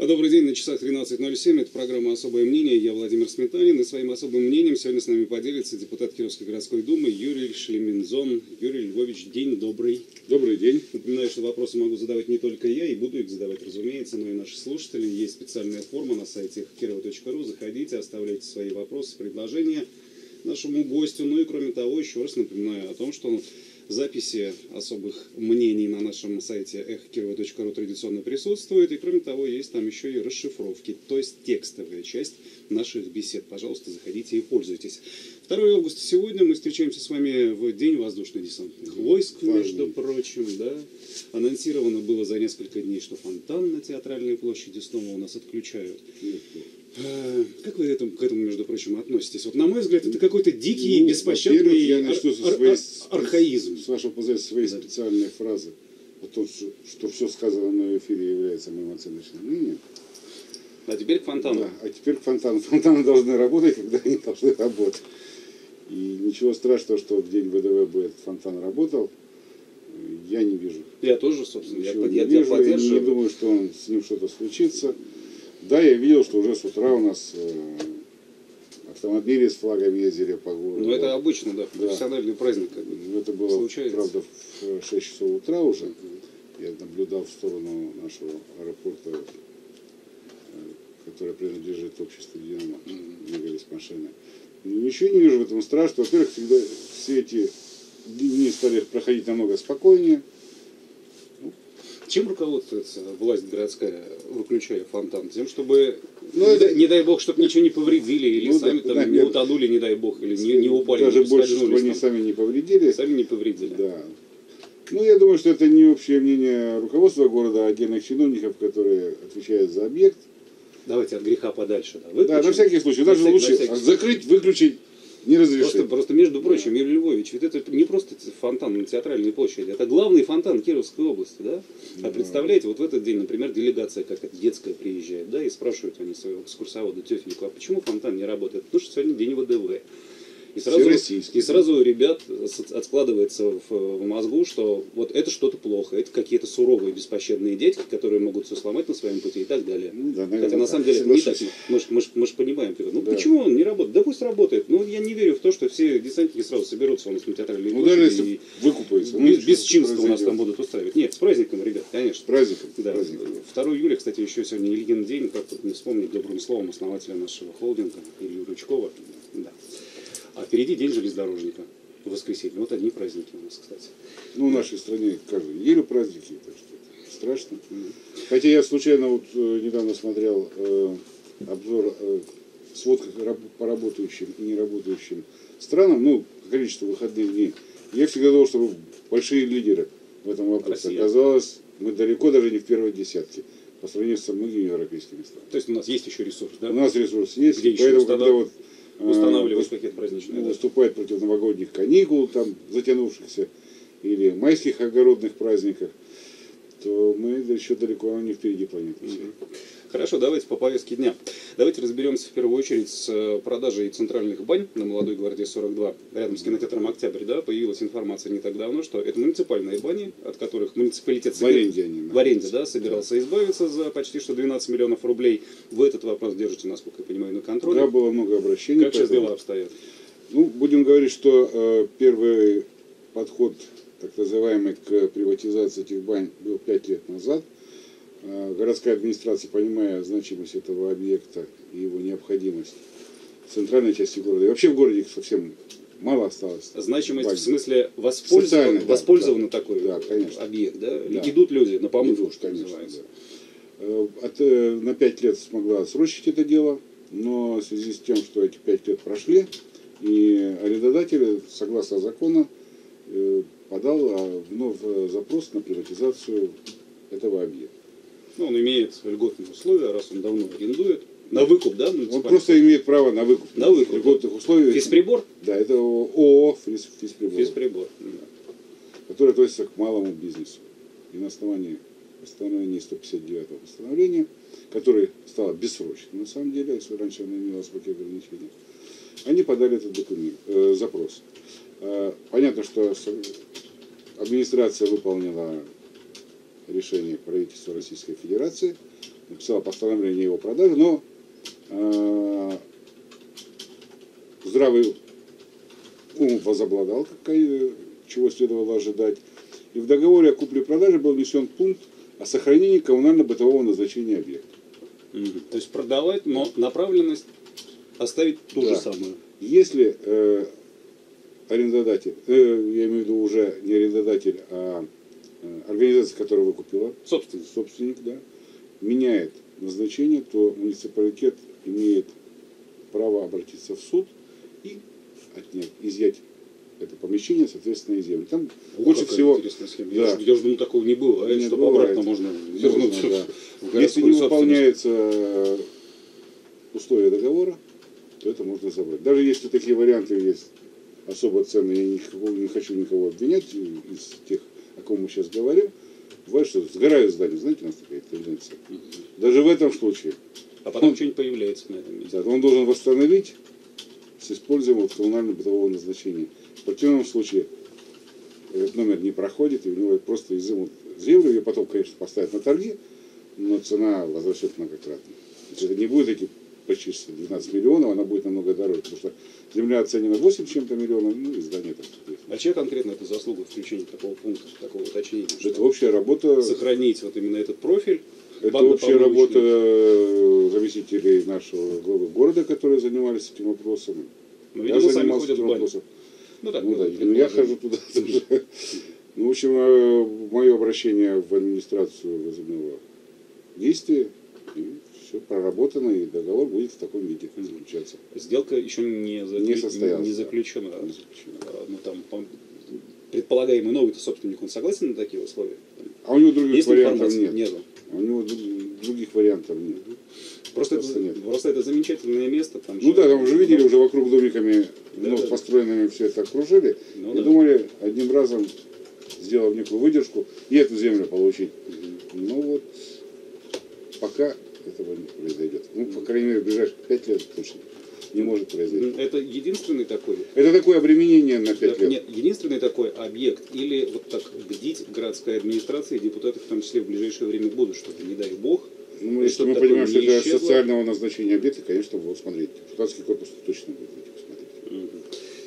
А Добрый день, на часах 13.07. Это программа «Особое мнение». Я Владимир Сметанин. И своим особым мнением сегодня с нами поделится депутат Кировской городской думы Юрий Шлемензон. Юрий Львович, день добрый. Добрый день. Напоминаю, что вопросы могу задавать не только я, и буду их задавать, разумеется, но и наши слушатели. Есть специальная форма на сайте кирова.ру. Заходите, оставляйте свои вопросы, предложения нашему гостю. Ну и кроме того, еще раз напоминаю о том, что записи особых мнений на нашем сайте эхокирова.ру традиционно присутствуют. И кроме того, есть там еще и расшифровки, то есть текстовая часть наших бесед. Пожалуйста, заходите и пользуйтесь. 2 августа сегодня мы встречаемся с вами в День воздушно-десантных войск, между прочим. Да? Анонсировано было за несколько дней, что фонтан на театральной площади снова у нас отключают. А, Как вы этому, к этому, между прочим, относитесь? Вот, на мой взгляд, это какой-то дикий, Ну, беспощадный я ар- начну со ар- своей, ар- архаизм. С вашего позволения, своей специальной фразы о том, что, что все сказанное мной в эфире является моим оценочным мнением. А теперь к фонтану. Да, а теперь к фонтану. Фонтаны должны работать, когда они должны работать. И ничего страшного, что в день ВДВ бы этот фонтан работал, я не вижу. Я тоже, собственно, я, Ничего под- не я, я вижу, я поддерживаю. не думаю, что он, с ним что-то случится. Да, я видел, что уже с утра у нас э, автомобили с флагами ездили по городу. Ну, это обычно, да, Да. профессиональный праздник. Как бы. Ну, Это было, Случается. правда, в 6 часов утра уже. Я наблюдал в сторону нашего аэропорта, э, который принадлежит обществу «Динамо». Двигались машины. Ну, Ничего не вижу в этом страшного. Во-первых, всегда все эти дни стали проходить намного спокойнее. Чем руководствуется власть городская, выключая фонтан? Тем, чтобы, Ну, не, это- дай, не дай бог, чтобы ничего не повредили, или Ну, сами да, там да, не утонули, не дай бог, или не, не упали, Даже не больше, чтобы они сами не повредили. Сами не повредили. Да. Ну, я думаю, что это не общее мнение руководства города, а отдельных чиновников, которые отвечают за объект. Давайте от греха подальше. Да, Да, на всякий случай. На Даже всякий- лучше всякий закрыть, выключить, не разрешить. Просто, просто, между прочим, Юрий Львович, ведь это не просто фонтан на театральной площади, это главный фонтан Кировской области, да? А представляете, вот в этот день, например, делегация какая-то детская приезжает, да, и спрашивают они своего экскурсовода, тетеньку, а почему фонтан не работает? Потому что сегодня день ВДВ. И сразу, и сразу ребят с- откладывается в, в мозгу, что вот это что-то плохо, это какие-то суровые, беспощадные дядьки, которые могут все сломать на своем пути и так далее. Ну да, наверное, Хотя на так. самом деле это не так. Мы же мы ж- мы ж понимаем, ну Да. почему он не работает? Да пусть работает. Ну я не верю в то, что все десантники сразу соберутся у нас на театральной Ну, даже если и выкупается. ну, без, бесчинство у нас там будут устраивать. Нет, с праздником, ребят, С конечно. праздником. Да. праздником. 2 июля, кстати, еще сегодня Ильин день, как тут не вспомнить добрым словом основателя нашего холдинга Илью Рычкова. Да. А впереди день железнодорожника в воскресенье. Вот одни праздники у нас, кстати. Ну, в нашей стране каждую неделю праздники, так что страшно. Хотя я случайно вот э, недавно смотрел э, обзор э, сводка по работающим и неработающим странам, ну, количество выходных дней. Я всегда думал, что большие лидеры в этом вопросе. Россия. Оказалось, мы далеко даже не в первой десятке по сравнению со многими европейскими странами. То есть у нас есть еще ресурс, да? У нас ресурс есть, Где поэтому, когда вот Устанавливать какие-то праздничные. ну, да. выступает против новогодних каникул, там, затянувшихся, или майских огородных праздников, то мы еще далеко не впереди планеты. всей. Хорошо, давайте по повестке дня. Давайте разберемся в первую очередь с э, продажей центральных бань на Молодой гвардии 42. Рядом с кинотеатром Октябрь, да, появилась информация не так давно, что это муниципальные бани, от которых муниципалитет В аренде они в аренде, да, собирался избавиться за почти что 12 миллионов рублей. Вы этот вопрос держите, насколько я понимаю, на контроле. Да, было много обращений. как сейчас дела обстоят? Ну, будем говорить, что э, первый подход, так называемый, к приватизации этих бань был пять лет назад. Э, городская администрация, понимая значимость этого объекта и его необходимость в центральной части города, и вообще в городе их совсем мало осталось. Значимость бань. в смысле воспользован, да, воспользован да. такой Да, конечно. объект, да? Да. Идут люди на помывку, Идут, что конечно, называется. да. Э, от, э, на пять лет смогла срочить это дело, но в связи с тем, что эти пять лет прошли, и арендодатель, согласно закону, подал вновь запрос на приватизацию этого объекта. Ну, он имеет льготные условия, раз он давно арендует. На выкуп, да? Он просто имеет право на выкуп. На выкуп, льготных условий. Физприбор? Да, это ООО «Физ- «Физприбор», Физприбор. который относится к малому бизнесу. И на основании постановления 159 постановления, которое стало бессрочным, на самом деле, если раньше оно имело сроки ограничения, они подали этот документ, э, запрос. Э, понятно, что администрация выполнила решение правительства Российской Федерации написала постановление его продажи, но э, здравый ум возобладал, как, чего следовало ожидать. И в договоре о купле-продаже был внесен пункт о сохранении коммунально-бытового назначения объекта. То есть продавать, но направленность оставить ту Да. же самую. Если э, арендодатель, э, я имею в виду уже не арендодатель, а организация, которая выкупила, Собственно. собственник, да, меняет назначение, то муниципалитет имеет право обратиться в суд и отнять, изъять это помещение, соответственно, из земли. Там Ух, больше всего, схема. да. Я, же думал, такого не было, а Не чтобы бывает. обратно можно Можно, вернуться да. в если не выполняются э, условия договора, то это можно забрать. Даже если такие варианты есть особо ценные, я никакого, не хочу никого обвинять из тех, о ком мы сейчас говорим, бывает, что сгорают здания, знаете, у нас такая тенденция. Даже в этом случае А потом что-нибудь появляется на этом месте. да, он должен восстановить с использованием вот коммунально-бытового назначения. В противном случае этот номер не проходит, и у него просто изымут землю, ее потом, конечно, поставят на торги, но цена возрастет многократно. То есть это не будет эти почти что 12 миллионов, она будет намного дороже, потому что земля оценена 8 с чем-то миллионов, ну и здание там. А чья конкретно это заслуга включения такого пункта, такого уточнения? Это общая работа, Сохранить вот именно этот профиль. это общая работа э, заместителей нашего главы города, которые занимались этим вопросом. Ну, Я видимо, сами занимался этим вопросом. Ну да, Ну да, это ну, я хожу туда тоже. Ну, в общем, э, мое обращение в администрацию возымело действие, и все проработано, и договор будет в таком виде заключаться. Сделка еще не, заклю- Не состоялась, не да. заключена. Не заключена. А, Ну, там, по- предполагаемый новый собственник, он согласен на такие условия? А у него других Есть вариантов нет. Нету. А у него друг- других вариантов нет. Просто, Просто это, нет. просто это замечательное место. Там Ну да, там уже видели, уже вокруг домиками Да, вновь да. построенными все это окружили. Ну и да. думали, одним разом, сделав некую выдержку, и эту землю получить. Ну вот, пока этого не произойдет. Ну, по крайней мере, в ближайшие пять лет точно не может произойти. Это единственный такой Это такое обременение на пять лет. Нет, единственный такой объект, или вот так бдить городская администрация и депутаты в том числе в ближайшее время будут, чтобы, не дай бог, Ну, если мы понимаем, что это исчезло. социального назначения объекта, конечно, будут смотреть. Депутатский корпус точно будет.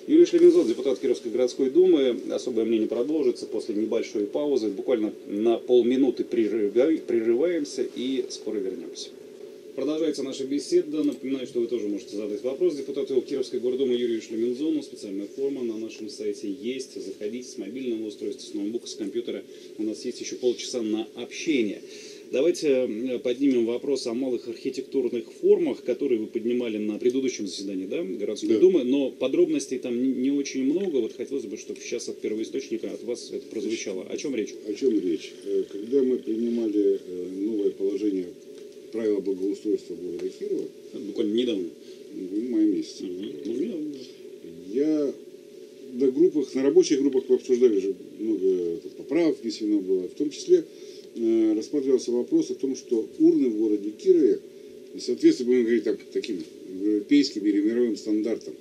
Юрий Шлемезов, депутат Кировской городской думы. Особое мнение продолжится после небольшой паузы. Буквально на полминуты прерыва- прерываемся и скоро вернемся. Продолжается наша беседа. Напоминаю, что вы тоже можете задать вопрос депутату Кировской гордумы Юрию Шлемензону. Специальная форма на нашем сайте есть. Заходите с мобильного устройства, с ноутбука, с компьютера. У нас есть еще полчаса на общение. Давайте э, поднимем вопрос о малых архитектурных формах, которые вы поднимали на предыдущем заседании да, городской Да. думы, но подробностей там не, очень много. Вот хотелось бы, чтобы сейчас от первоисточника от вас это прозвучало. О чем речь? О чем речь? Э, Когда мы принимали э, новое положение правила благоустройства города Кирова, Буквально недавно. в мае месяце, Ну, недавно. я на группах, на рабочих группах мы обсуждали же много тут поправок внесено было, в том числе э, рассматривался вопрос о том, что урны в городе Кирове в соответствии, будем говорить, так, таким европейским или мировым стандартам,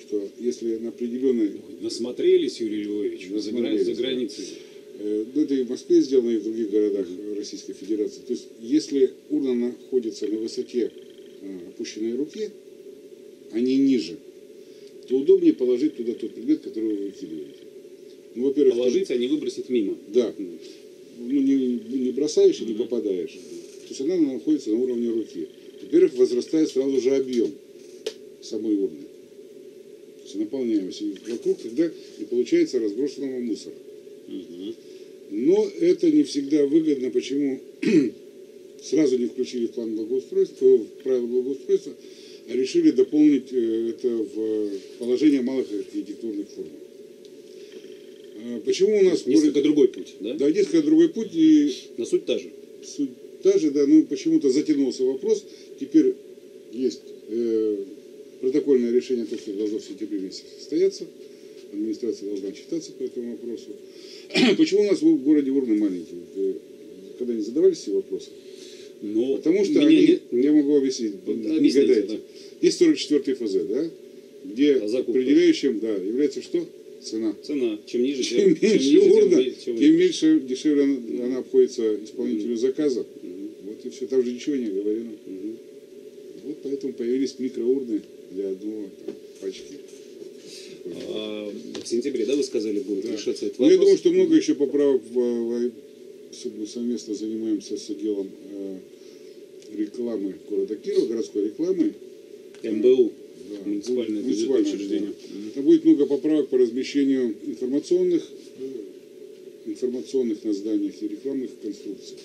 что если на определенной Насмотрелись, Юрий Львович, Насмотрелись, за границей. Э, Ну, это и в Москве сделано, и в других городах Российской Федерации. То есть, если урна находится на высоте э, опущенной руки, а не ниже, то удобнее положить туда тот предмет, который вы выкидываете. Ну, во-первых, Положить, а не выбросить мимо. да, ну, не, не бросаешь и не попадаешь. То есть она находится на уровне руки. Во-первых, возрастает сразу же объем самой урны. То есть наполняемость. И вокруг тогда не получается разбросанного мусора. Но это не всегда выгодно. Почему сразу не включили в план благоустройства, в правила благоустройства, а решили дополнить э, это в положение малых архитектурных форм. Э, Почему у нас Несколько другой путь, да? Да, несколько другой путь, и Но суть та же. суть та же, да, ну почему-то затянулся вопрос. Теперь есть э, протокольное решение, то, что должно в сентябре месяце состояться. Администрация должна читаться по этому вопросу. Почему у нас в городе урны маленькие? Вы когда не задавались эти вопросы? Но Потому что они, не- я могу объяснить, не гадайте. да. Есть 44 ФЗ, да? Где А определяющим, да, является что? Цена. Цена. Чем ниже, Чем меньше ниже, тем урна, ве- тем тем меньше, дешевле она, она обходится исполнителю заказа. Мгм. Вот и все. Там же ничего не говорено. Мгм. Вот поэтому появились микроурны для одного там, пачки. А в сентябре, да, вы сказали, будет Да. решаться этот Ну, вопрос? я думаю, что много еще поправок в, мы совместно занимаемся с отделом э, рекламы города Кирова, городской рекламы. МБУ, муниципальное муниципальное, учреждение. да. Там будет много поправок по размещению информационных, э, информационных на зданиях и рекламных конструкций.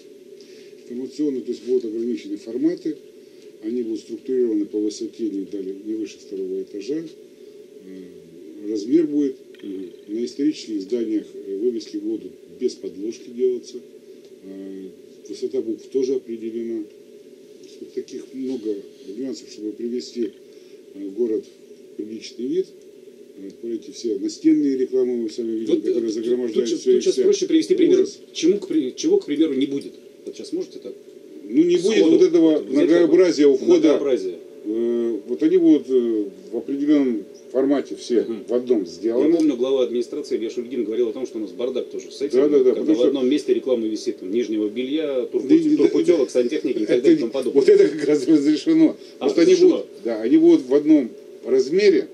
Информационные, то есть будут ограничены форматы, они будут структурированы по высоте не, далее, не выше второго этажа, Э, размер будет Мгм. на исторических зданиях э, вывески будут без подложки делаться. Высота букв тоже определена. Вот таких много нюансов, чтобы привести город в приличный вид. Э, по Эти все настенные рекламы мы сами видим, Вот, которые э, загромождают тут, и тут сейчас проще привести пример, чему, к чего, к примеру, не будет. Вот сейчас можете так? Ну не будет вот этого многообразия у такое входа. Многообразие. Э, Вот они будут э, в определенном формате все Мгм. в одном Я сделаны. помню, глава администрации Илья Шульгин говорил о том, что у нас бардак тоже с этим. Да, да, да, когда потому в что- одном месте реклама висит там, нижнего белья, турпу- Да, да, турпутевок, сантехники и так далее и тому подобное. вот это как раз разрешено. А, Просто они будут, да, они будут в одном размере.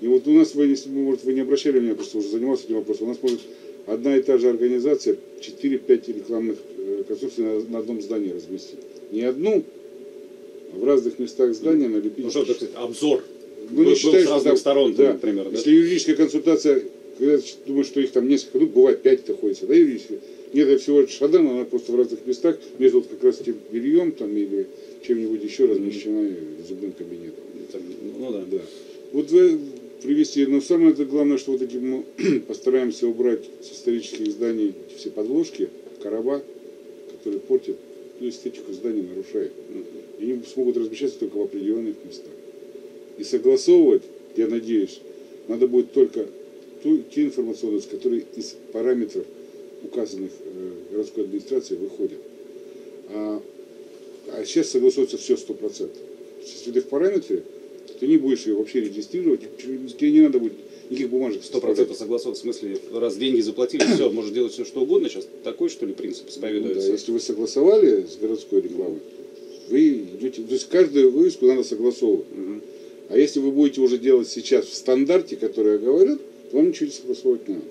И вот у нас, вы, если может, вы не обращали меня, просто уже занимался этим вопросом, у нас может одна и та же организация 4-5 рекламных э, конструкций на, на одном здании разместить. Не одну, а в разных местах здания налепить. Ну что, так сказать, обзор. Ну, был- считаю, с что разных там- сторон, да. например, да? Если юридическая консультация, когда думаешь, что их там несколько, ну, бывает пять находится, да, юридическая? Нет, это всего лишь шадан, она просто в разных местах, между вот как раз этим бельем там или чем-нибудь еще размещена и зубным кабинетом. Там, Ну да. Да. Вот вы привести, но самое это главное, что вот эти мы постараемся убрать с исторических зданий все подложки, короба, которые портят, ну, эстетику здания нарушают. И они смогут размещаться только в определенных местах. И согласовывать, я надеюсь, надо будет только ту, те информационные, которые из параметров, указанных э, городской администрацией, выходят. А, а сейчас согласуется все 100%. Если ты в параметре, ты не будешь ее вообще регистрировать, тебе не надо будет никаких бумажек. Сто процентов согласен. В смысле, раз деньги заплатили, все, может делать все, что угодно. Сейчас такой, что ли, принцип Ну да, исповедуется? если вы согласовали с городской рекламой, вы идете, то есть каждую вывеску надо согласовывать. Мгм. А если вы будете уже делать сейчас в стандарте, который я говорю, то вам ничего не согласовывать не надо.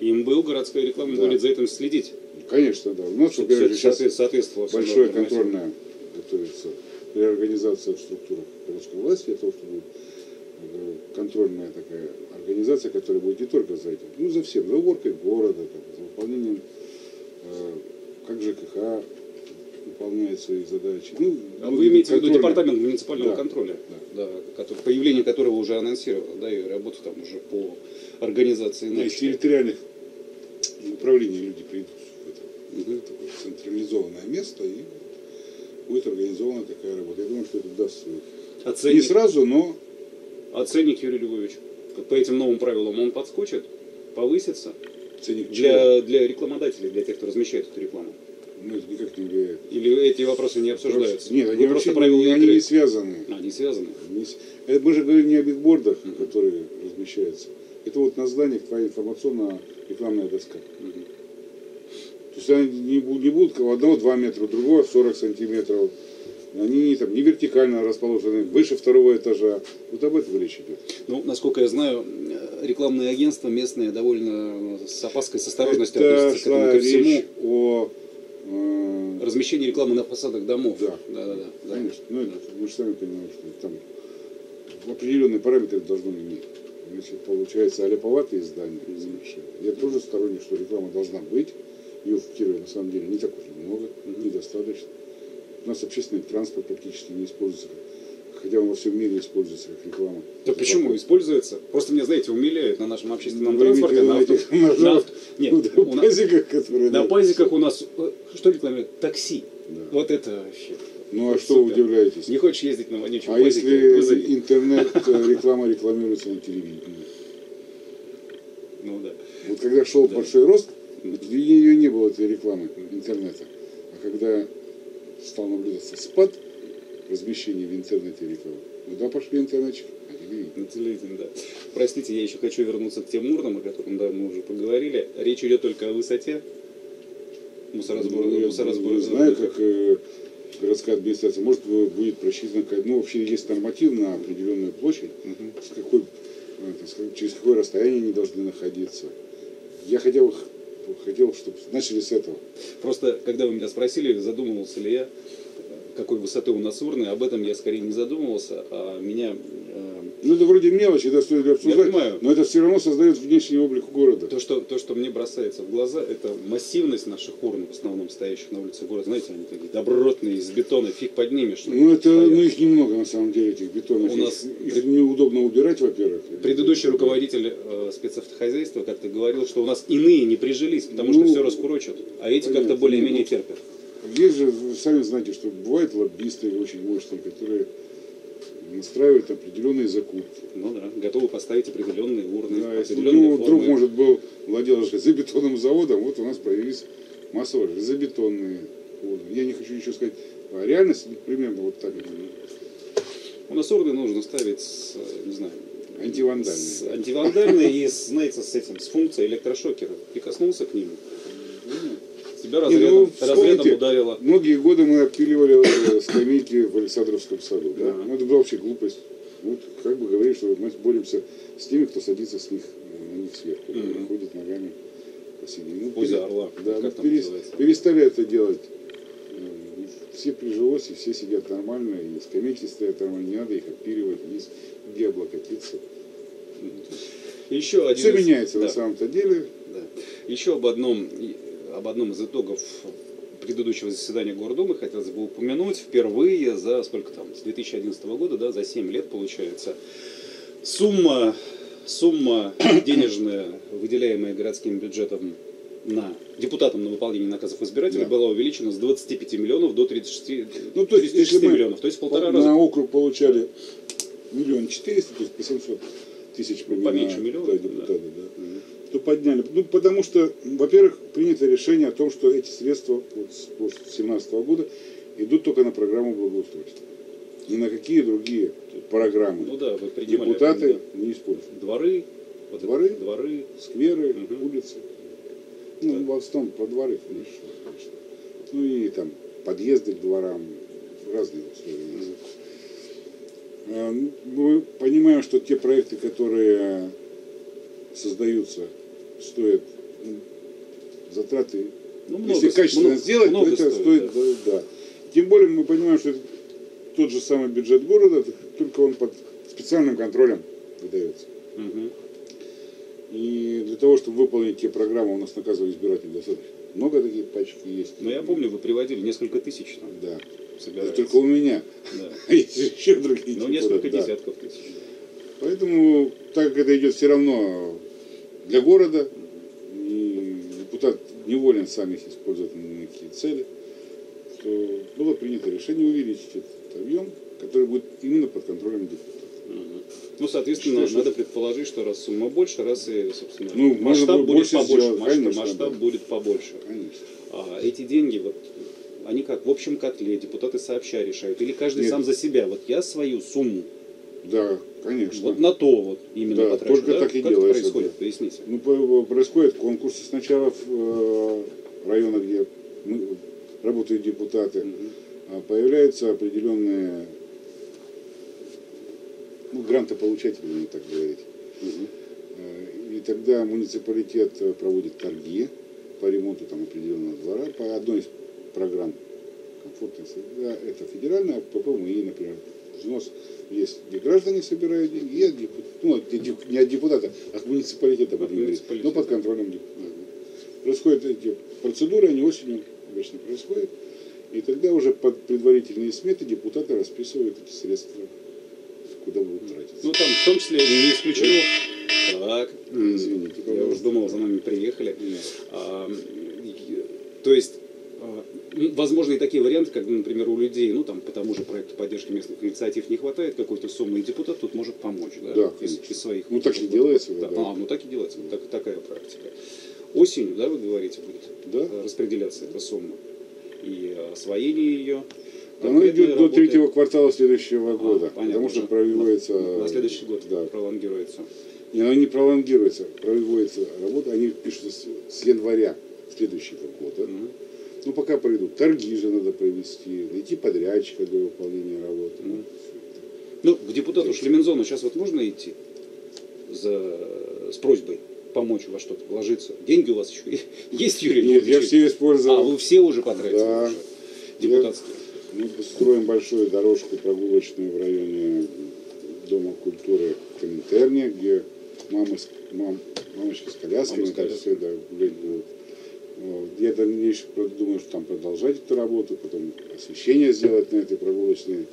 И МБУ, городская реклама, Да. будет за этим следить. Конечно, да. У нас, Чтобы это сейчас соответ- соответствовало большое контрольное готовится реорганизация в структурах городской власти, для того, чтобы э, контрольная такая организация, которая будет не только за этим, ну, за всем, за уборкой города, там, за выполнением, э, как ЖКХ выполняет свои задачи. Ну, А вы имеете в виду департамент муниципального Да. контроля, Да. да, который- появление которого уже анонсировал, да, и работа там уже по организации Да, из начата. территориальных управлений люди придут в это Мгм. такое централизованное место и будет организована такая работа. Я думаю, что это даст свой- Не Оценник, сразу, но оценник Юрий Львович, по этим новым правилам он подскочит, повысится ценник чего? для, для рекламодателей, для тех, кто размещает эту рекламу. Ну, это никак не влияет. Или эти вопросы не обсуждаются? Нет, Вы они просто вообще не, они игры. не связаны. А, не связаны. Не Это мы же говорим не о бигбордах, Мгм. которые размещаются. Это вот на зданиях твоя информационно-рекламная доска. Мгм. То есть они не, не будут одного 2 метра, другого 40 сантиметров. Они там, не вертикально расположены, выше второго этажа. Вот об этом речь идет. Ну, насколько я знаю, э, рекламные агентства местные довольно с опаской, с осторожностью Это относятся к этому ко всему. речь о... Размещение рекламы на фасадах домов. Да. да, да. да, да. Конечно. Ну, это, вы же сами понимаете, что там определенные параметры должно иметь. Значит, получается аляповатые здания совершенно. Я тоже сторонник, что реклама должна быть. Ее в Кирове на самом деле не так уж и много, недостаточно. У нас общественный транспорт практически не используется, хотя он во всем мире используется как реклама. Да почему используется? Просто меня, знаете, умиляют на нашем общественном в транспорте. На, авто- на на авто- Нет, Ну, у нас- пазиках, которые... на пазиках у нас э, что рекламируют? Такси. Да. Вот это вообще. Ну а что Супер. вы удивляетесь? Не хочешь ездить на вонючем А пазике? если Вызови. интернет-реклама рекламируется на телевидении? Ну да. Вот когда шел Да. большой рост, ее не было, этой рекламы интернета. А когда стал наблюдаться спад размещения в интернете рекламы, куда пошли интернетчики? На телевидение. На телевидении, да. Простите, я еще хочу вернуться к тем урнам, о которых да, мы уже поговорили. Речь идет только о высоте мусоросбора. Ну, я мусоросбора- не знаю, как э, городская администрация, может будет просчитано, ну вообще есть норматив на определенную площадь, с какой, э, так сказать, через какое расстояние они должны находиться. Я хотел, хотел, чтобы начали с этого. Просто, когда вы меня спросили, задумывался ли я, какой высоты у нас урны, об этом я скорее не задумывался, а меня э, Ну это вроде мелочи, да, стоит обсуждать, понимаю. но это все равно создает внешний облик города. то, что, то, что мне бросается в глаза, это массивность наших урн, в основном стоящих на улице города. Знаете, они такие добротные, из бетона, фиг поднимешь. Ну это, Стоят. ну их немного на самом деле этих бетонных. У нас их, их неудобно убирать, во-первых. Предыдущий руководитель э, спецавтохозяйства как-то говорил, что у нас иные не прижились, потому Ну, что все раскурочат, а эти как-то более-менее Ну, терпят. Есть же, вы сами знаете, что бывают лоббисты очень мощные, которые настраивают определенные закупки. Ну да, готовы поставить определенные урны, Да, если у определенные него друг, формы. может, был владел железобетонным заводом, вот у нас появились массово железобетонные урны. Я не хочу ничего сказать. А реальность примерно вот так. У нас урны нужно ставить, с, не знаю, Антивандальные. с антивандальной и, знаете, с этим, с функцией электрошокера. Прикоснулся к ним, тебя разрядом, ну, разрядом ударило. Многие годы мы отпиливали э, скамейки в Александровском саду. Да? Да. Ну, это была вообще глупость. Вот как бы говорили, что мы боремся с теми, кто садится с них, э, на них сверху, Мгм. ходит ногами по себе. Ну, Позе пере- орла, Да, как ну, перес- называется. перестали это делать. Э, Все прижилось, и все сидят нормально, и скамейки стоят нормально, не надо их отпиливать, есть где облокотиться. Еще один Все из- меняется да. на самом-то деле. Да. Еще об одном, об одном из итогов предыдущего заседания Гордумы хотелось бы упомянуть. Впервые за сколько там, с 2011 года, да, за 7 лет получается, сумма, сумма денежная, выделяемая городским бюджетом на депутатам на выполнение наказов избирателей, Да. была увеличена с 25 миллионов до 36, Ну, то есть, 36 если мы миллионов. То есть полтора на раза. округ получали миллион четыреста, то есть по 700 тысяч примерно. Поменьше миллиона, да, да. депутаты, да. Мгм. То подняли. Ну, потому что, во-первых, принято решение о том, что эти средства вот с 2017 года идут только на программу благоустройства. Ни на какие другие программы. Ну да, вы. Депутаты это, не используют. да. Дворы, вот это, Дворы? дворы, Скверы, Мгм. улицы. Ну, Да. в основном по дворы, конечно, конечно. Ну и там подъезды к дворам, разные условия. А, ну, Мы понимаем, что те проекты, которые создаются, стоят ну, затраты. Ну, много Если качественно много- сделать, много то это стоит, стоит, да. да. Тем более мы понимаем, что это тот же самый бюджет города, только он под специальным контролем выдается. Мгм. И для того, чтобы выполнить те программы, у нас наказывали избирателей достаточно. Много таких пачек есть. Но Ну, я помню, вы приводили несколько тысяч там Да. Это собирались. только у меня. Да. А есть еще другие. Ну, несколько да. десятков тысяч. Поэтому, так как это идет все равно для города, и депутат неволен сам их использовать на какие цели, то было принято решение увеличить этот объем, который будет именно под контролем депутата. Ну, соответственно, Что надо предположить, что раз сумма больше, раз и, собственно, Ну, масштаб будет будет больше побольше. сделать, масштаб конечно, масштаб да. будет побольше. Конечно. А эти деньги, вот, они как в общем котле, депутаты сообща решают. Или каждый Нет. сам за себя. Вот я свою сумму, Да, конечно. вот на то вот именно Да, потрачу. только да? так и как делается, происходит? да. Поясните. Ну, по- происходят конкурсы сначала в э, районах, где мы- работают депутаты. А Появляются определенные ну, грантополучатели, будем так говорить. Э, И тогда муниципалитет э, проводит торги по ремонту там, определенного двора по одной из программ комфортной среда. Это федеральная, а по ПМИ, например. Взнос есть, где граждане собирают деньги, и от ну, не от депутата, а от муниципалитета, говорить, муниципалитета. но под контролем депутата. Происходят эти процедуры, они осенью обычно происходят, и тогда уже под предварительные сметы депутаты расписывают эти средства, куда будут тратиться. Ну, там в том числе не исключено. Так, Извините, я уже думал, за нами приехали. А, то есть, а, м, возможно, и такие варианты, когда, например, у людей, ну, там, по тому же проекту поддержки местных инициатив не хватает какой-то суммы, и депутат тут может помочь, да, Да, из, из своих. Ну, так и вот, делается, да. да. А, ну, так и делается, так, такая практика. Осенью, да, вы говорите, будет Да. э, распределяться эта сумма. И э, освоение ее. Оно конкретные идет до работы. третьего квартала следующего А, года, понятно, потому что проводится... На следующий год Да. пролонгируется. И оно не пролонгируется, проводится работа, они пишут с, января следующего года. Мгм. Ну, пока пройдут. Торги же надо провести, найти подрядчика для выполнения работы. Ну, Ну, к депутату Шлемензону сейчас вот можно идти за, с просьбой помочь во что-то вложиться? Деньги у вас еще есть, Юрий Нет, я все А, использовал. вы все уже потратили Да. уже, депутатские? Мы построим большую дорожку прогулочную в районе Дома культуры Коминтерне, где мамы, мам, мамочки с колясками, Мамы с колясками. все, да, гулять будут. Я дальнейшем правда, думаю, что там продолжать эту работу, потом освещение сделать на этой прогулочной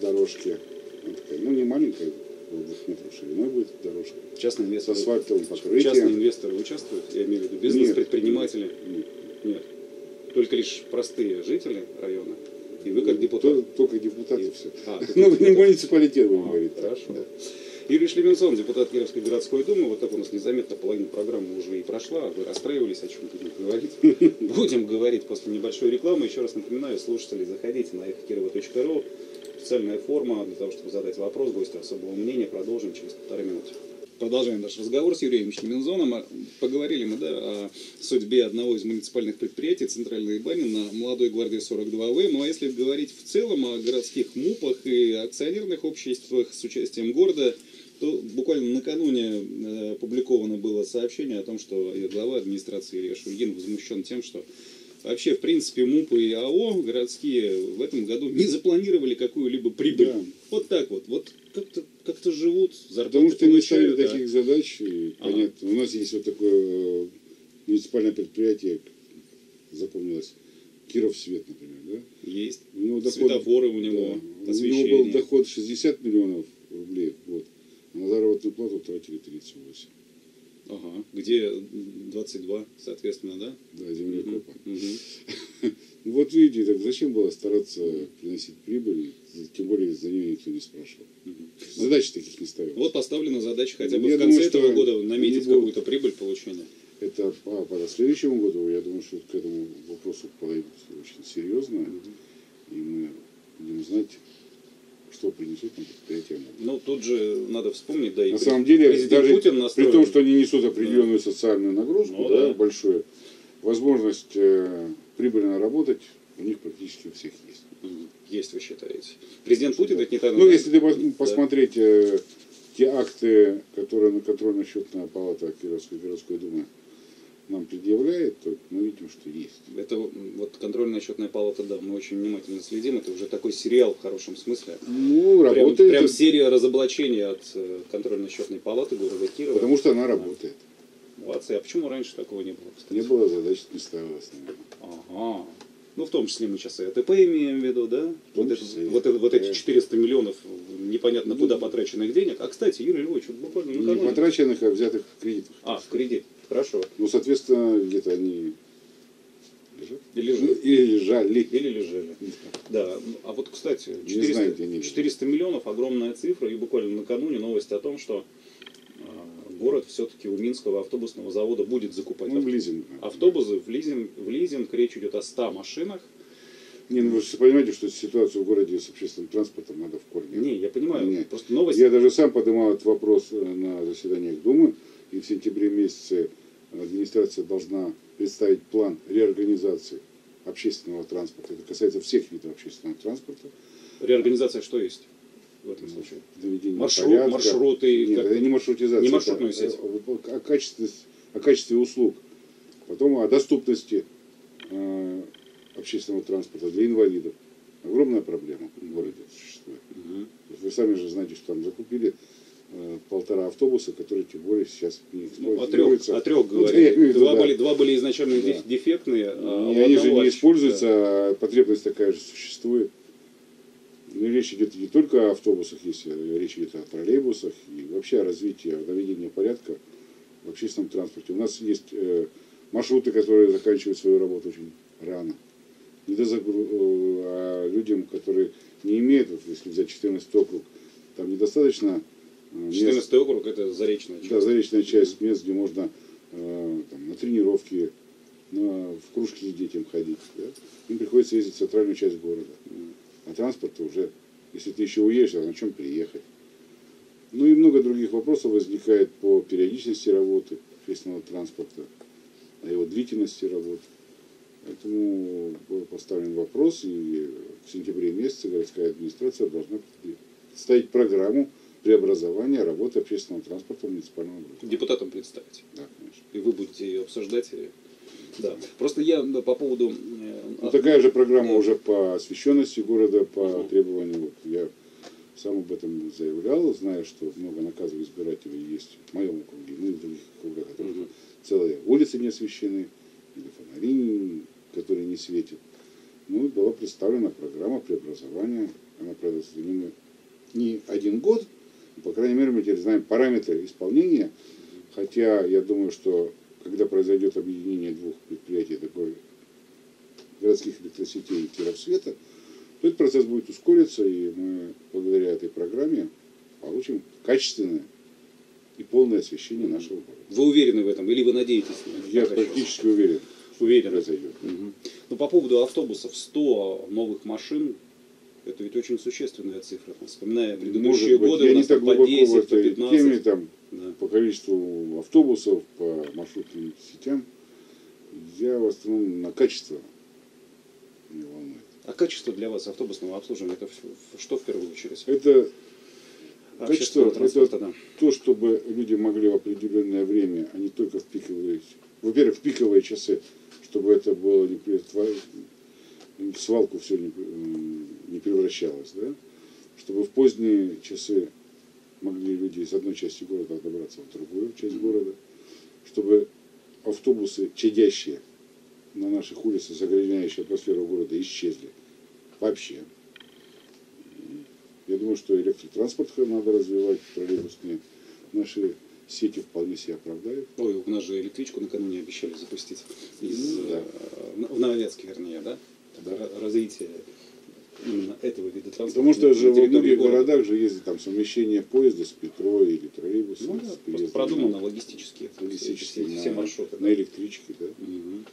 дорожке. Она такая, ну, не маленькая, около двух метров шириной будет дорожка. Частные С инвесторы, асфальтовым покрытием. частные инвесторы участвуют? Я имею в виду бизнес-предприниматели? Нет. Нет. Только лишь простые жители района. И вы как депутат. Только, только депутаты И- все. А, Ну, не муниципалитет, будем А, говорить. Хорошо. Юрий Шлеменсон, депутат Кировской городской думы. Вот так у нас незаметно половина программы уже и прошла. Вы расстраивались, о чем будем говорить. Будем говорить после небольшой рекламы. Еще раз напоминаю, слушатели, заходите на эхокирова.ру. Специальная форма для того, чтобы задать вопрос гостю особого мнения. Продолжим через полторы минуты. Продолжаем наш разговор с Юрием Шлемензоном. А, Поговорили мы да, о судьбе одного из муниципальных предприятий Центральной бани на Молодой гвардии 42В. Ну а если говорить в целом о городских МУПах и акционерных обществах с участием города, то буквально накануне э, опубликовано было сообщение о том, что глава администрации Илья Шульгин возмущен тем, что вообще, в принципе, МУПы и АО городские в этом году не запланировали какую-либо прибыль. Да. Вот так вот. Вот как-то как живут, Потому что не получают, ставили а- таких задач. И, Ага. понятно. У нас есть вот такое э, муниципальное предприятие, запомнилось, Киров Свет, например. Да? Есть. У него доход, Светофоры у да, него, у него был доход 60 миллионов рублей. Вот. А на заработную плату тратили 38. Ага. Где 22, соответственно, да? Да, землекопа. Мгм. Ну вот видите, так зачем было стараться приносить прибыль, тем более за нее никто не спрашивал. Задач таких не ставил. Вот поставлена задача хотя бы Я в конце думаю, этого года наметить будут- какую-то прибыль получения. Это по, по следующему году, я думаю, что к этому вопросу подойдут очень серьезно. И мы будем знать, что принесут на предприятие МОК. Ну, тут же надо вспомнить, да, и На през- самом деле, президент даже Путин при настроен. том, что они несут определенную социальную нагрузку, Ну да, да. большую, возможность э, прибыльно работать у них практически у всех есть. Есть, вы считаете. Президент Путин, это не тайна. Ну, да? если ты пос- посмотреть э, те акты, которые на контрольно-счетная палата Кировской городской думы нам предъявляет, то мы видим, что есть. Это вот контрольная счетная палата, да, мы очень внимательно следим. Это уже такой сериал в хорошем смысле. Ну, Прям, работает, прям серия разоблачений от э, контрольной счетной палаты города Кирова. потому что она работает. Молодцы. А почему раньше такого не было, кстати? Не было задач, не ставилось, наверное. Ага. Ну, в том числе мы сейчас и АТП имеем в виду, да? В Вот, это- числе и вот, это- вот эти АТП. 400 миллионов непонятно Ну, куда потраченных денег. А, кстати, Юрий Львович, вот буквально Не накануне... потраченных, а взятых в кредитах. А, в кредит. Хорошо. Ну, соответственно, где-то они лежат. Или Ну, Или лежали. Или лежали. Да, а вот, кстати, Не 400, знаю, где они лежат. 400 миллионов, огромная цифра, и буквально накануне новость о том, что э, город все-таки у Минского автобусного завода будет закупать Ну, в лизинг. автобусы в лизинг, в лизинг, речь идет о 100 машинах. Не, ну вы же понимаете, что ситуацию в городе с общественным транспортом надо в корне. Не, я понимаю, Нет. просто новость... Я даже сам поднимал этот вопрос э, на заседаниях Думы, и в сентябре месяце администрация должна представить план реорганизации общественного транспорта. Это касается всех видов общественного транспорта. Реорганизация что есть в этом случае? Доведение Маршрут- порядка. маршруты, Нет, как- это не маршрутизация. не это, маршрутную сеть. э, О, качестве, о качестве услуг. Потом о доступности э, общественного транспорта для инвалидов. Огромная проблема в городе существует. Мгм. Вы сами же знаете, что там закупили полтора автобуса, которые тем более сейчас не Ну, о трех, о трех Ну, да, два, да. были, два были изначально Да. деф- дефектные, а И у они же не используются, а потребность такая же существует. Ну, речь идет не только о автобусах, есть, э, речь идет о троллейбусах и вообще о развитии, о наведении порядка в общественном транспорте. У нас есть э, маршруты, которые заканчивают свою работу очень рано. Не до загру- э, а людям, которые не имеют, вот если взять 14 округ, там недостаточно э. 14 округ это заречная часть. Да, заречная часть мест, где можно э, там, на тренировки, на, в кружки детям ходить. Да? Им приходится ездить в центральную часть города. А транспорта уже, если ты еще уедешь, а на чем приехать? Ну и много других вопросов возникает по периодичности работы общественного транспорта, о его длительности работы. Поэтому был поставлен вопрос, и в сентябре месяце городская администрация должна представить программу преобразования работы общественного транспорта в муниципальном городе. Депутатам представить. Да, конечно. И вы будете ее обсуждать. и- Да. Просто я да, по поводу... э, Ну, такая же программа уже по освещенности города, по Мгм. требованию. Вот я сам об этом заявлял, зная, что много наказов избирателей есть в моем округе, ну и в других округах, Мгм. целые улицы не освещены, или фонари, которые не светят. Ну, и была представлена программа преобразования. Она продлится не, один год, по крайней мере, мы теперь знаем параметры исполнения. Хотя я думаю, что когда произойдет объединение двух предприятий, такой городских электросетей и Кировсвета, то этот процесс будет ускориться, и мы благодаря этой программе получим качественное и полное освещение нашего города. Вы уверены в этом? Или вы надеетесь? на Я практически уверен, Уверен. произойдет. Мгм. Ну, по поводу автобусов, 100 новых машин, это ведь очень существенная цифра. Вспоминая предыдущие Может быть, годы, я у не нас так там по глубоко 10, в по этой 15. теме, там, Да. по количеству автобусов, по маршрутным сетям, я в основном на качество не волнует. А качество для вас автобусного обслуживания, это что в первую очередь? Это качество, транспорта, да. то, чтобы люди могли в определенное время, а не только в пиковые, во-первых, в пиковые часы, чтобы это было не в свалку все не, не превращалось, да? чтобы в поздние часы могли люди из одной части города добраться в другую часть города, чтобы автобусы чадящие на наших улицах, загрязняющие атмосферу города, исчезли вообще. Я думаю, что электротранспорт надо развивать, троллейбусные. Наши сети вполне себя оправдают. Ой, у нас же электричку накануне обещали запустить из, да. э, в Нововятске, вернее, да? Да. Развитие именно этого вида транспорта. Потому что же во территории многих города. городах же ездит там совмещение поезда с метро или троллейбуса. Ну, да, просто переездом продумано на- логистически. логистически все, все на- маршруты. да. на электричке, да. Мгм.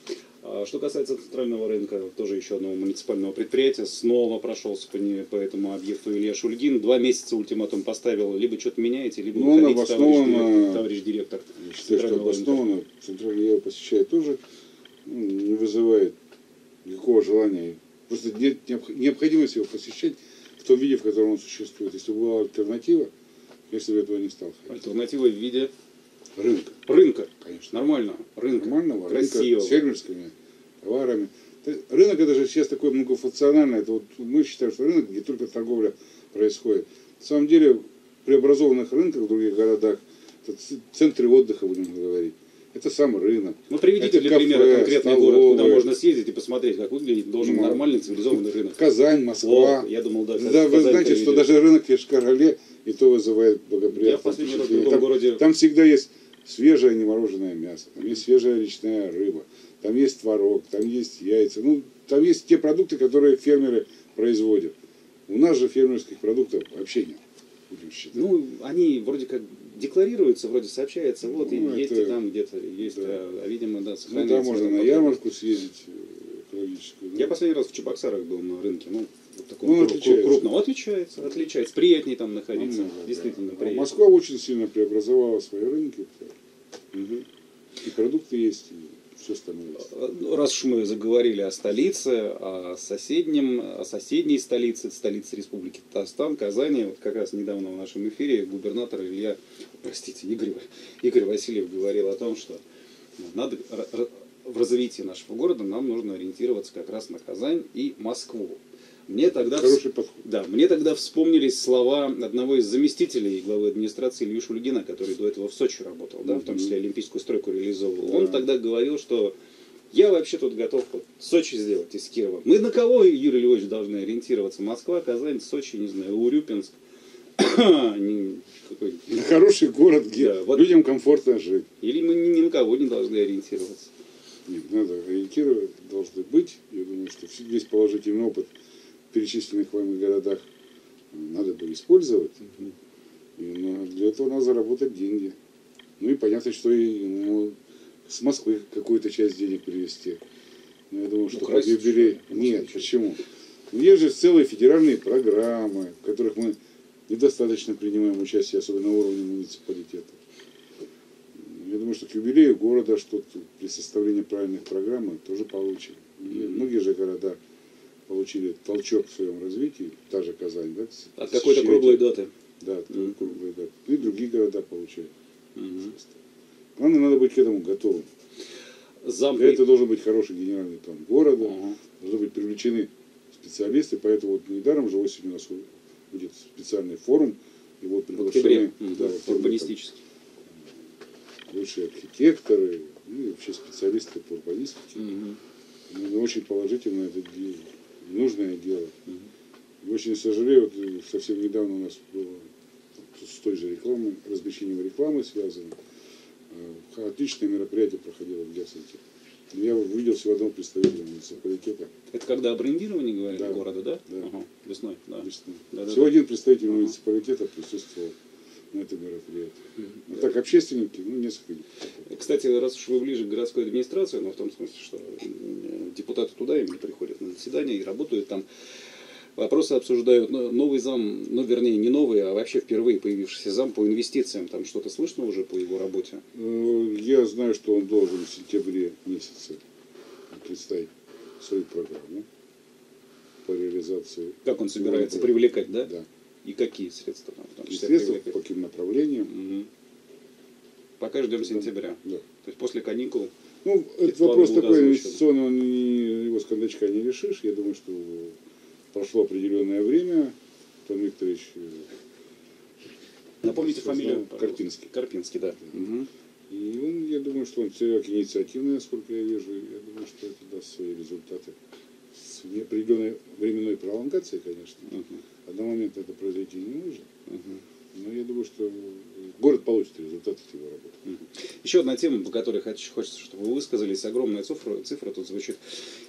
А Что касается центрального рынка, тоже еще одного муниципального предприятия, снова прошелся по, не- по этому объекту Илья Шульгин. Два месяца ультиматум поставил, либо что-то меняете, либо Ну, уходите, товарищ обоснованно- директор. Товарищ директор Я считаю, что обоснованно. Центральный я его посещаю тоже. ну, не вызывает никакого желания. Просто нет необх- необходимости его посещать в том виде, в котором он существует. Если бы была альтернатива, если бы этого не стал ходить. Альтернатива в виде Рынка, рынка. конечно. Нормально. Рынка. Нормального Красивого. рынка с фермерскими товарами. Рынок это же сейчас такой многофункциональный. Это вот мы считаем, что рынок, где только торговля происходит. На самом деле преобразованных рынках в других городах, это центры отдыха, будем говорить, это сам рынок. Ну, приведите Это для кафе, примера конкретный город, куда столовые. можно съездить и посмотреть, как выглядит должен Ну, нормальный цивилизованный рынок. Казань, Москва. О, я думал, да, Да, вы Казань знаете, что даже рынок в Йошкар-Оле и то вызывает Я в благоприятное последний раз в Там, городе там всегда есть свежее немороженое мясо, там есть свежая речная рыба, там есть творог, там есть яйца. Ну, там есть те продукты, которые фермеры производят. У нас же фермерских продуктов вообще нет. Ну, они вроде как декларируются, вроде сообщается, вот, Ну, и есть там где-то, есть, да. а, а, видимо, да, ну, сохраняется. там можно в этом на ярмарку съездить э, экологическую. Я да. последний раз в Чебоксарах был на рынке, ну, вот таком Ну, отличается. крупном. Отличается, отличается. Приятнее там находиться, Намного, да. действительно А приятнее. Москва очень сильно преобразовала свои рынки. Мгм. И продукты есть, и все становится. Ну, Раз уж мы заговорили о столице, о соседнем, о соседней столице, столице Республики Татарстан, Казани, вот как раз недавно в нашем эфире губернатор Илья, простите, Игорь, Игорь Васильев говорил о том, что надо р- р- в развитии нашего города нам нужно ориентироваться как раз на Казань и Москву. Мне тогда Хороший подход. да, мне тогда вспомнились слова одного из заместителей главы администрации Ильи Шульгина, который до этого в Сочи работал, да, в том числе олимпийскую стройку реализовывал. Да. Он тогда говорил, что я вообще тут готов вот Сочи сделать из Кирова. Мы на кого, Юрий Львович, должны ориентироваться? Москва, Казань, Сочи, не знаю, Урюпинск. Какой- Хороший город, где Да, вот- людям комфортно жить. Или мы ни ни на кого не должны ориентироваться? Нет, надо ориентировать, должны быть. Я думаю, что весь положительный опыт перечисленных вами городах надо бы использовать. И, для этого надо заработать деньги. Ну и понятно, что и ну, с Москвы какую-то часть денег привезти. Но я думаю, что под красить, юбилей... что? Нет, Москве почему? Ну, есть же целые федеральные программы, в которых мы недостаточно принимаем участие, особенно на уровне муниципалитета. Я думаю, что к юбилею города что-то при составлении правильных программ мы тоже получим. И Многие же города получили толчок в своем развитии, та же Казань, да? с- От какой-то круглой даты. Да, от Мгм. круглой даты. И другие города получают. Мгм. Главное, надо быть к этому готовым. Зам... Для этого должен быть хороший генеральный план города, Ага. должны быть привлечены специалисты, поэтому вот недаром же осенью у нас будет специальный форум, и вот приглашены Мгм. да, в октябре, Урбанистический. там, лучшие архитекторы, ну и вообще специалисты по урбанистике. Мгм. Ну, очень положительно это нужное дело. Очень сожалею, вот э, совсем недавно у нас было с той же рекламой, размещением рекламы связано. Э, Отличное мероприятие проходило в Герценке. Я увидел всего одного представителя муниципалитета. Это когда о брендировании говорили Да. города, да? Да. Ага. Весной, да. Весной. Да, да, Всего да. один представитель Ага. муниципалитета присутствовал на этом мероприятии. Мгм. А так общественники, ну, несколько. Кстати, раз уж вы ближе к городской администрации, но в том смысле, что депутаты туда именно приходят на заседания и работают там, вопросы обсуждают. Но Новый зам, ну вернее не новый, а вообще впервые появившийся зам по инвестициям, там что-то слышно уже по его работе? Э, Я знаю, что он должен в сентябре месяце представить свою программу по реализации. Как он собирается Города. привлекать, да? Да. И какие средства там в том И средства по привлекать? каким направлениям. Мгм. Пока ждем сентября. Да. То есть после каникул. Ну, этот вопрос такой инвестиционный, он его с кондачка не решишь. Я думаю, что прошло определенное время. Антон Викторович э, Напомните фамилию. Карпинский. Карпинский, да. Мгм. И он, я думаю, что он человек инициативный, насколько я вижу. Я думаю, что это даст свои результаты. С определенной временной пролонгацией, конечно. Мгм. Одномоментно это произойти не может. Мгм. Но я думаю, что город получит результаты от его работы. Еще одна тема, по которой хочется, чтобы вы высказались. Огромная цифра, цифра тут звучит.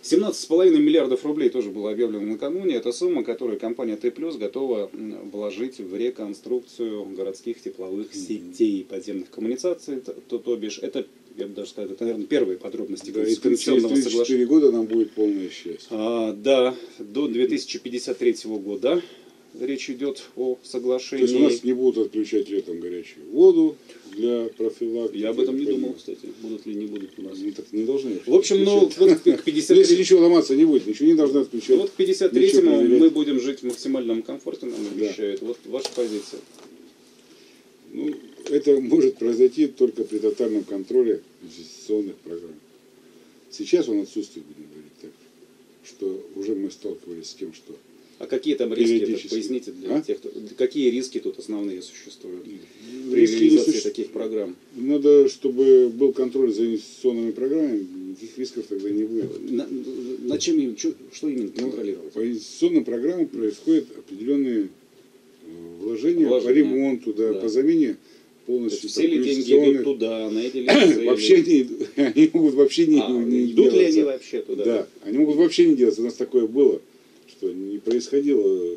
17,5 миллиардов рублей тоже было объявлено накануне. Это сумма, которую компания Т+, готова вложить в реконструкцию городских тепловых сетей подземных коммуникаций. То, то бишь, это, я бы даже сказал, это, наверное, первые подробности Да, конституционного 34 соглашения. года нам будет полное счастье. А, да, до 2053 года речь идет о То соглашении. есть у нас не будут отключать летом горячую воду для профилактики. Я об этом не думал, кстати. Будут ли, не будут у нас. Ну, так не должны. В общем, ну, вот к Ну, Если 53 ничего ломаться не будет, ничего не должны отключать. вот к Ничего 53-му проверять. мы будем жить в максимальном комфорте, нам Да. обещают. Вот ваша позиция. Ну, это может произойти только при тотальном контроле инвестиционных программ. Сейчас он отсутствует, будем говорить так, что уже мы сталкивались с тем, что А какие там риски? Это поясните для А? тех, кто... Какие риски тут основные существуют при риски реализации суще- таких программ? надо, чтобы был контроль за инвестиционными программами, никаких рисков тогда не будет. На, на чем им, чё- что именно Ну, контролировать? По инвестиционным программам происходят определенные э, вложения, Вложения. по ремонту, да, Да. по замене полностью все ли деньги идут туда, на эти лица? Вообще или- они, могут вообще не, А, не идут ли делаться. они вообще туда? Да, они могут вообще не делаться. У нас такое было, что не происходило.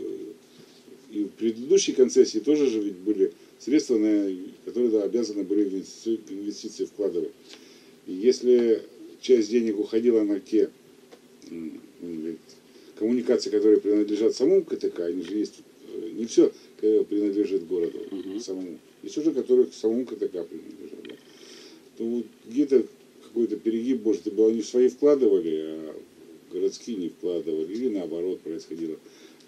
И в предыдущей концессии тоже же ведь были средства, на, которые да, обязаны были в инвестиции, инвестиции вкладывать. И если часть денег уходила на те говорить, коммуникации, которые принадлежат самому КТК, они же есть, э, не все принадлежит городу Мгм. самому. Есть уже, которые к самому КТК принадлежат. да. То вот где-то какой-то перегиб, может, был, они свои вкладывали, а городские не вкладывали, или наоборот происходило.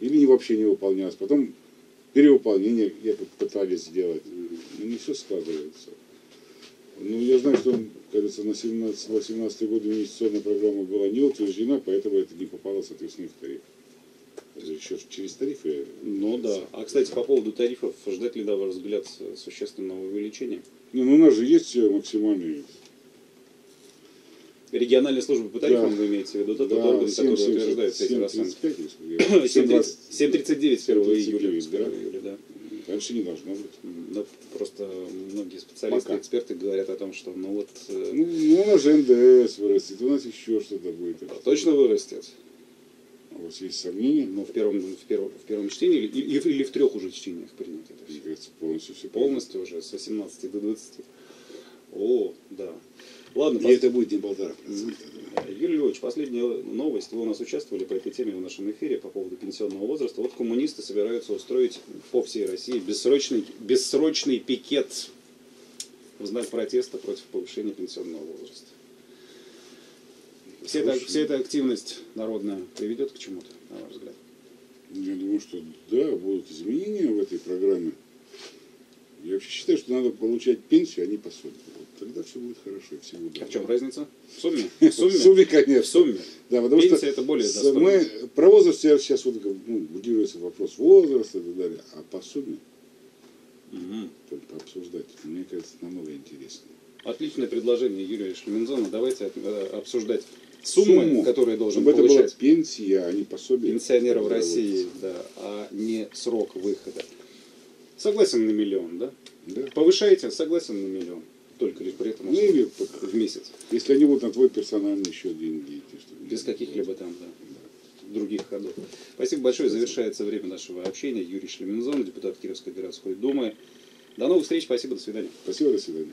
Или вообще не выполнялось. Потом перевыполнение якобы пытались сделать. Но не все складывается. Ну, я знаю, что, кажется, на 17-18 год инвестиционная программа была не утверждена, поэтому это не попало, соответственно, в тариф. Еще через тарифы. Ну да. А, кстати, по поводу тарифов, ждать ли, на ваш взгляд, существенного увеличения? Не, ну у нас же есть э, максимальный Региональная служба по тарифам Да. вы имеете в виду? Тот Да, орган, 7, который 7, утверждает эти 7, расценки. 35, если я- 7,20. 7.39 с 1 июля. 7,39, с 1 да. июля, да. Раньше не должно быть. Но просто многие специалисты, Пока. эксперты говорят о том, что ну вот э, Ну, ну, у нас же НДС вырастет, у нас еще что-то будет. Точно вырастет. Вас есть сомнения? Но в первом, в первом, в первом чтении или, или, или в трех уже чтениях принято это все. кажется, полностью все Полностью уже с 18 до 20. О, да. Ладно, И пос- это будет не полтора процента. да. Юрий Львович, последняя новость. Вы у нас участвовали по этой теме в нашем эфире по поводу пенсионного возраста. Вот коммунисты собираются устроить по всей России бессрочный, бессрочный пикет в знак протеста против повышения пенсионного возраста. Вся эта, вся эта активность народная приведет к чему-то, на ваш взгляд? Я думаю, что да, будут изменения в этой программе. Я вообще считаю, что надо получать пенсию, а не пособие. Вот тогда все будет хорошо, все будет А в чем разница? В сумме? В В сумме? сумме, конечно. В сумме. Да, потому Пенсия что это более достойно. мы, про возраст я сейчас вот ну, будируется вопрос возраста и так далее, а по сумме Мгм. только обсуждать, мне кажется, намного интереснее. Отличное предложение Юрия Шлемензона. Давайте э, обсуждать суммы, Сумму. которые должен Чтобы это была получать пенсия, а не пособие. пенсионер в России, да, а не срок выхода. Согласен на миллион, да? Да. Повышаете, согласен на миллион. Только лишь при этом Ну или в месяц. если они будут на твой персональный счет деньги идти. чтобы Без каких-либо там, да, других ходов. Спасибо большое. Завершается время нашего общения. Юрий Шлемензон, депутат Кировской городской думы. До новых встреч. Спасибо. До свидания. Спасибо, до свидания.